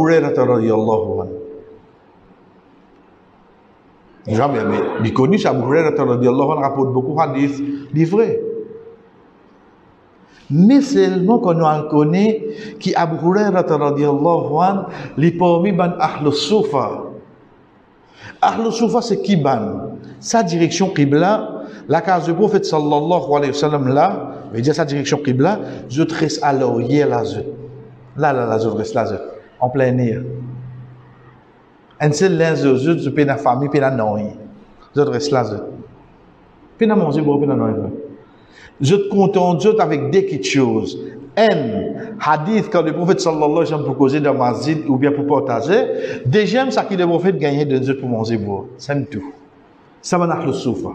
Hurairah radhiyallahu anhu. Jamais, mais il connu ça, Abu Hurairah radhiyallahu anhu rapporte beaucoup hadiths livrés. Mais seulement quand on connaît qui Abu Hurairah radhiyallahu anhu, li parmi ban ahlus sufa. Ahlus sufa c'est qui ban? Sa direction qibla, la case du prophète sallallahu alayhi wa sallam là, veut dire sa direction qibla, je reste à l'oreille là, je. Là, là, là, je reste là, je. En plein air. Je, je, je peux la famille, la noyer. Je reste là, la manger, puis la noyer. Je te contente, je avec des petites choses. Un hadith quand le prophète sallallahu alayhi wa sallam causer dans masjid ou bien pour partager, deuxième, ça qui le prophète gagner de Dieu pour manger, boire. C'est tout. Ça va le souffle.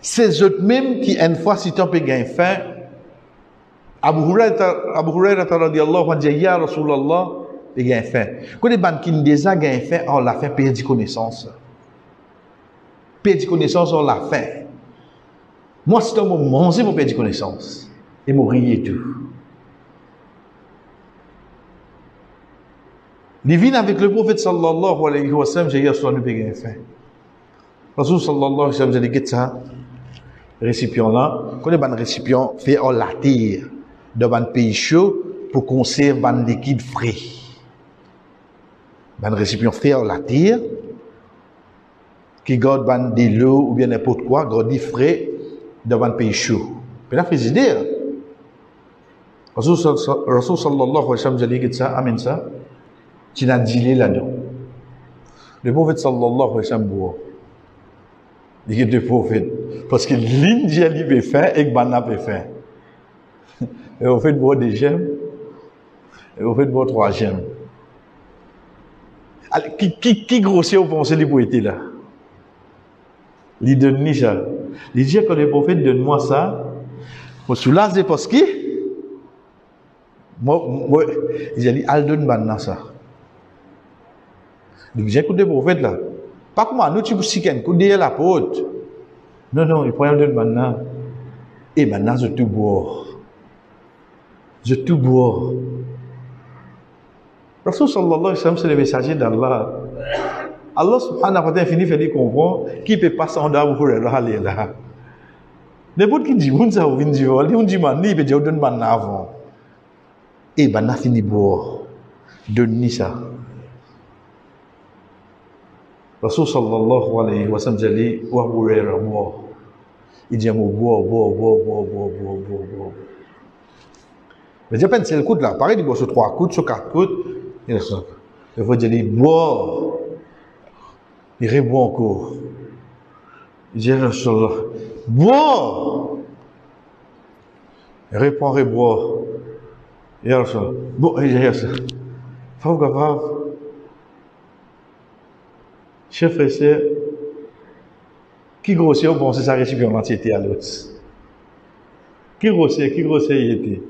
C'est eux même qui, une fois, si tu peux gagner faim, Abu Hurairah radhiyallahu anhu dit ya Rasulullah il gagne faim. Quand les gens qui déjà gagne faim, on l'a fait perdre connaissance. Perdre connaissance, on l'a fait. Moi, c'est un moment, manger pour perdre connaissance. Et mourir tout. Il vient avec le prophète sallallahu alayhi wa sallam, j'ai dit, soit nous gagne faim. Rasul sallallahu alayhi wa sallam, j'ai dit, ça, récipient là, quand les récipient fait en la dans un pays chaud pour conserver un liquide frais. Un récipient fait en la terre qui garde ban de l'eau ou bien n'importe quoi, garde frais dans un pays chaud. Mais là, fait idée. Rasul sallallahu alayhi wa sallam, dit ça, amen ça, tu n'as dit là-dedans. Le prophète sallallahu alayhi wa sallam. Il y a deux prophètes. Parce que l'Indien lui fait et que Banna peut faire et vous faites votre deuxième, et vous faites votre troisième. Alors, qui, qui, qui grossit, vous pensez, les là? Il donne Nisha. Il dit que le prophète donne-moi ça. Moi, moi, il a dit, maintenant ça. Donc, j'écoute les prophète là. Pas comme nous, tu peux la porte. Non, non, il faut al maintenant. Et maintenant, je te bois je tout bois. Rasul sallallahu alayhi wa sallam, c'est le messager d'Allah. Allah subhanahu wa ta'ala finit fait comprendre qui peut passer en dehors pour aller là. N'importe qui dit, on dit, on dit, on dit, il peut dire, on donne man avant. Et ben, on fini boire. Donne-ni ça. Rasul sallallahu alayhi wa sallam, j'ai dit, on. Il dit, on boire, boire, boire, boire, boire, boire, boire, boire. Mais j'ai peine c'est le coup là, pareil il boit sur trois coups, sur quatre coups, il reste. Il faut dire bois. Il reboit encore. Il dit bois. Il répond reboit. Ya Rasulullah. Bon, il ça. Faut grave. Chef et sœur, qui grossit bon, c'est sa récipient l'entièreté à l'autre. Qui grossit, qui grossit il était.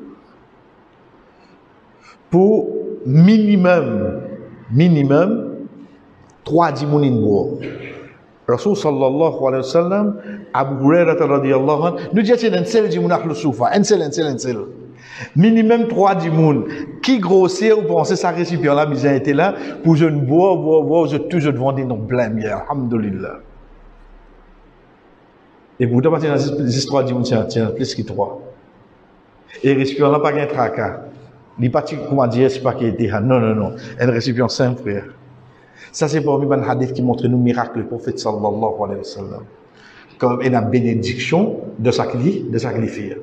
Pour minimum, minimum, trois dimounines bois. Rasul sallallahu alayhi wa sallam, Abu Hurairah radiyallahu anhu, nous disons un seul dimoun ahlus soufa, un seul, un seul, un seul. Minimum trois dimoun. Qui grossit ou pensez sa récipient là, mais été là, pour je ne bois, bois, bois, je toujours devant des noms blêmes, alhamdulillah. Et pourtant, dans les histoires dimoun, c'est plus que trois. Et récipient là, pas qu'un tracas. Il pas, comment dire, c'est pas qu'il était, non, non, non. Un récipient simple, frère. Ça, c'est pour un hadith qui montre nous miracle du prophète sallallahu alayhi wa sallam. Comme une bénédiction de sacrifier, de sacrifier.